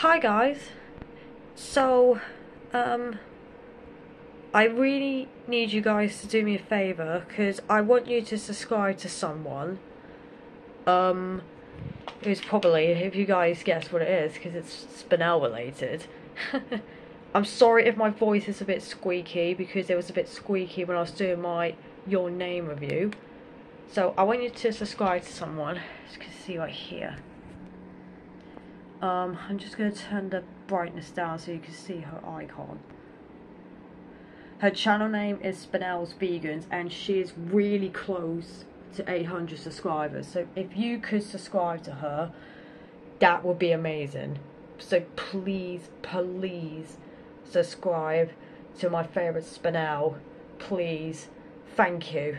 Hi guys. So, um, I really need you guys to do me a favour because I want you to subscribe to someone. Um, who's probably, if you guys guess what it is, because it's Spinel related. I'm sorry if my voice is a bit squeaky because it was a bit squeaky when I was doing my Your Name review. So I want you to subscribe to someone. As you can see right here. Um, I'm just going to turn the brightness down so you can see her icon. Her channel name is Spinel's Vengeance and she is really close to 800 subscribers. So if you could subscribe to her, that would be amazing. So please, please subscribe to my favourite Spinel. Please. Thank you.